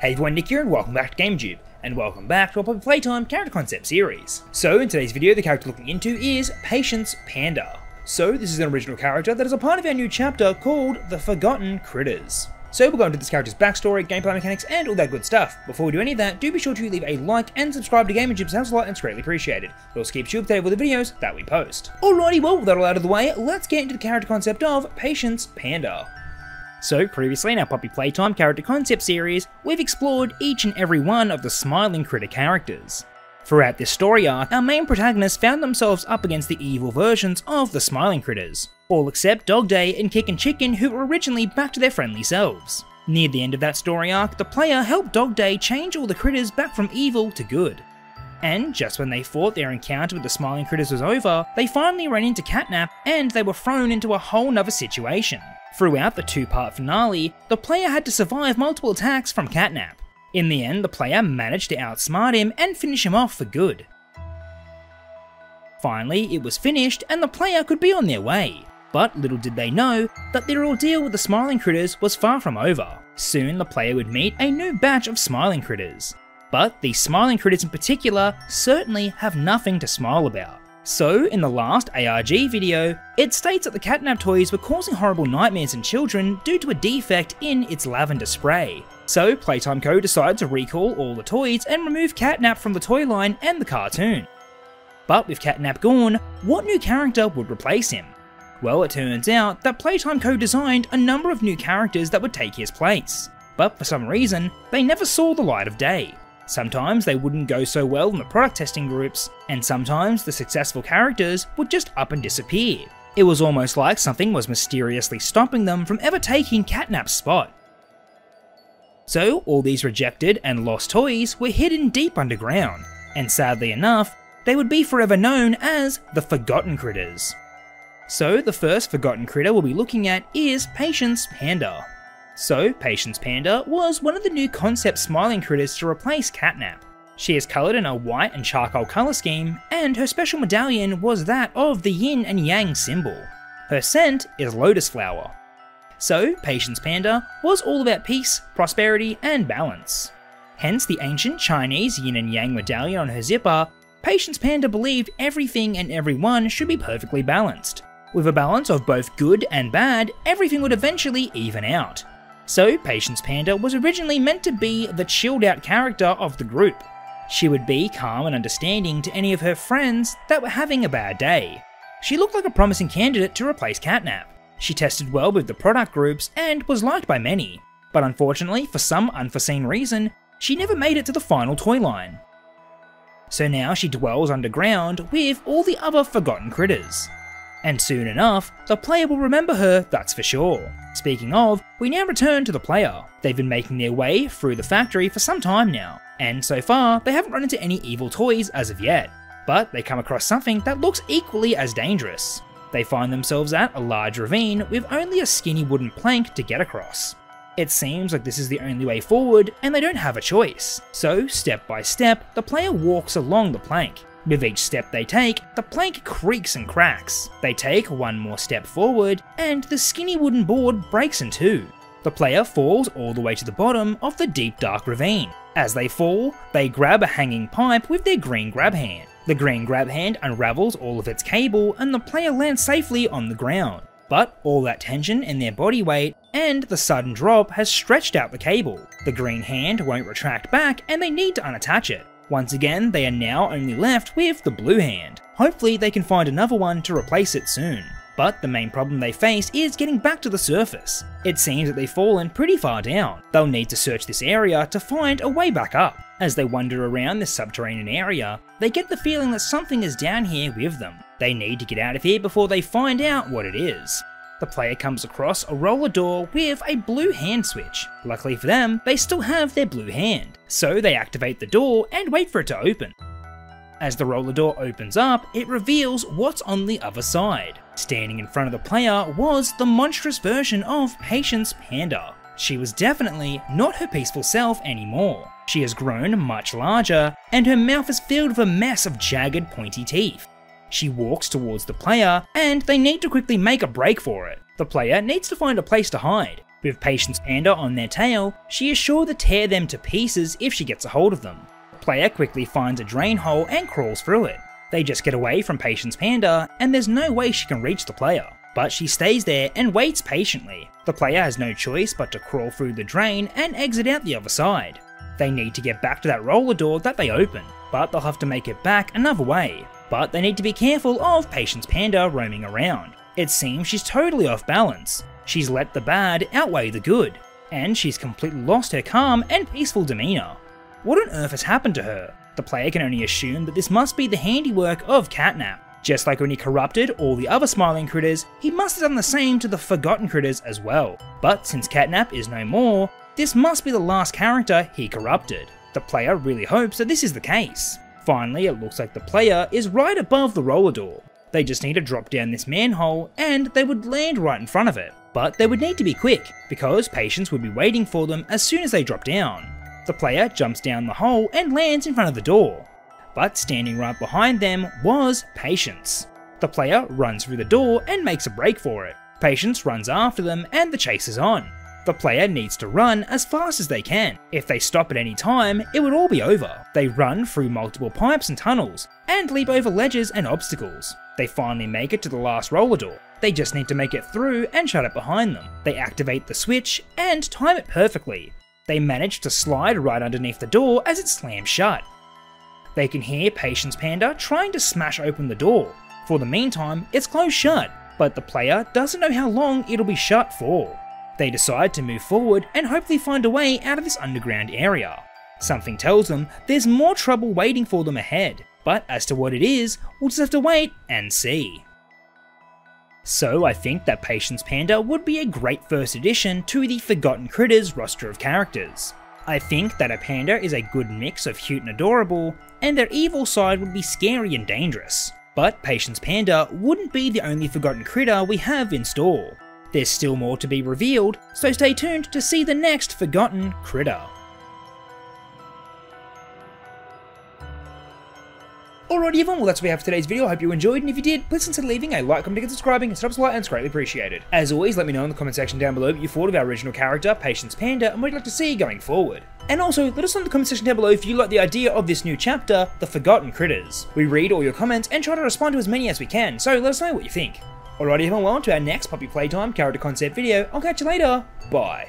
Hey everyone, Nick here and welcome back to GamerJoob, and welcome back to our Poppy Playtime character concept series. So in today's video, the character looking into is Patience Panda. So this is an original character that is a part of our new chapter called The Forgotten Critters. So we're going to this character's backstory, gameplay mechanics, and all that good stuff. Before we do any of that, do be sure to leave a like and subscribe to GamerJoob, helps a lot and it's greatly appreciated. It also keeps you updated with the videos that we post. Alrighty, well with that all out of the way, let's get into the character concept of Patience Panda. So, previously in our Poppy Playtime character concept series, we've explored each and every one of the Smiling Critter characters. Throughout this story arc, our main protagonists found themselves up against the evil versions of the Smiling Critters, all except Dog Day and Kickin Chicken who were originally back to their friendly selves. Near the end of that story arc, the player helped Dog Day change all the critters back from evil to good. And just when they thought their encounter with the Smiling Critters was over, they finally ran into Catnap and they were thrown into a whole nother situation. Throughout the two-part finale, the player had to survive multiple attacks from Catnap. In the end, the player managed to outsmart him and finish him off for good. Finally, it was finished and the player could be on their way. But little did they know that their ordeal with the Smiling Critters was far from over. Soon the player would meet a new batch of Smiling Critters. But these Smiling Critters in particular certainly have nothing to smile about. So, in the last ARG video, it states that the catnap toys were causing horrible nightmares in children due to a defect in its lavender spray. So, Playtime Co. decided to recall all the toys and remove Catnap from the toy line and the cartoon. But with Catnap gone, what new character would replace him? Well, it turns out that Playtime Co. designed a number of new characters that would take his place. But for some reason, they never saw the light of day. Sometimes they wouldn't go so well in the product testing groups, and sometimes the successful characters would just up and disappear. It was almost like something was mysteriously stopping them from ever taking Catnap's spot. So, all these rejected and lost toys were hidden deep underground, and sadly enough, they would be forever known as the Forgotten Critters. So, the first Forgotten Critter we'll be looking at is Patience Panda. So, Patience Panda was one of the new concept smiling critters to replace Catnap. She is coloured in a white and charcoal colour scheme, and her special medallion was that of the yin and yang symbol. Her scent is lotus flower. So, Patience Panda was all about peace, prosperity, and balance. Hence the ancient Chinese yin and yang medallion on her zipper, Patience Panda believed everything and everyone should be perfectly balanced. With a balance of both good and bad, everything would eventually even out. So, Patience Panda was originally meant to be the chilled out character of the group. She would be calm and understanding to any of her friends that were having a bad day. She looked like a promising candidate to replace Catnap. She tested well with the product groups and was liked by many, but unfortunately, for some unforeseen reason, she never made it to the final toy line. So now she dwells underground with all the other forgotten critters. And soon enough, the player will remember her, that's for sure. Speaking of, we now return to the player. They've been making their way through the factory for some time now, and so far, they haven't run into any evil toys as of yet. But they come across something that looks equally as dangerous. They find themselves at a large ravine with only a skinny wooden plank to get across. It seems like this is the only way forward, and they don't have a choice. So, step by step, the player walks along the plank, with each step they take, the plank creaks and cracks. They take one more step forward, and the skinny wooden board breaks in two. The player falls all the way to the bottom of the deep dark ravine. As they fall, they grab a hanging pipe with their green grab hand. The green grab hand unravels all of its cable and the player lands safely on the ground. But all that tension in their body weight and the sudden drop has stretched out the cable. The green hand won't retract back and they need to unattach it. Once again, they are now only left with the blue hand. Hopefully they can find another one to replace it soon. But the main problem they face is getting back to the surface. It seems that they've fallen pretty far down. They'll need to search this area to find a way back up. As they wander around this subterranean area, they get the feeling that something is down here with them. They need to get out of here before they find out what it is the player comes across a roller door with a blue hand switch. Luckily for them, they still have their blue hand, so they activate the door and wait for it to open. As the roller door opens up, it reveals what's on the other side. Standing in front of the player was the monstrous version of Patience Panda. She was definitely not her peaceful self anymore. She has grown much larger, and her mouth is filled with a mess of jagged pointy teeth. She walks towards the player, and they need to quickly make a break for it. The player needs to find a place to hide. With Patience Panda on their tail, she is sure to tear them to pieces if she gets a hold of them. The player quickly finds a drain hole and crawls through it. They just get away from Patience Panda, and there's no way she can reach the player. But she stays there and waits patiently. The player has no choice but to crawl through the drain and exit out the other side. They need to get back to that roller door that they opened, but they'll have to make it back another way. But they need to be careful of Patience Panda roaming around. It seems she's totally off balance. She's let the bad outweigh the good, and she's completely lost her calm and peaceful demeanour. What on earth has happened to her? The player can only assume that this must be the handiwork of Catnap. Just like when he corrupted all the other smiling critters, he must have done the same to the forgotten critters as well. But since Catnap is no more, this must be the last character he corrupted. The player really hopes that this is the case. Finally, it looks like the player is right above the roller door. They just need to drop down this manhole and they would land right in front of it. But they would need to be quick, because Patience would be waiting for them as soon as they drop down. The player jumps down the hole and lands in front of the door. But standing right behind them was Patience. The player runs through the door and makes a break for it. Patience runs after them and the chase is on. The player needs to run as fast as they can. If they stop at any time, it would all be over. They run through multiple pipes and tunnels, and leap over ledges and obstacles. They finally make it to the last roller door. They just need to make it through and shut it behind them. They activate the switch and time it perfectly. They manage to slide right underneath the door as it slams shut. They can hear Patience Panda trying to smash open the door. For the meantime, it's closed shut, but the player doesn't know how long it'll be shut for. They decide to move forward and hopefully find a way out of this underground area. Something tells them there's more trouble waiting for them ahead, but as to what it is, we'll just have to wait and see. So I think that Patience Panda would be a great first addition to the Forgotten Critters roster of characters. I think that a panda is a good mix of cute and adorable, and their evil side would be scary and dangerous. But Patience Panda wouldn't be the only Forgotten Critter we have in store. There's still more to be revealed, so stay tuned to see the next Forgotten Critter. Alrighty everyone, well that's what we have for today's video, I hope you enjoyed, and if you did, please consider leaving a like, comment, and subscribing, it helps a lot and it's greatly appreciated. As always, let me know in the comment section down below what you thought of our original character, Patience Panda, and what you'd like to see going forward. And also, let us know in the comment section down below if you like the idea of this new chapter, The Forgotten Critters. We read all your comments and try to respond to as many as we can, so let us know what you think. Alrighty everyone, well on to our next Poppy Playtime character concept video, I'll catch you later, bye.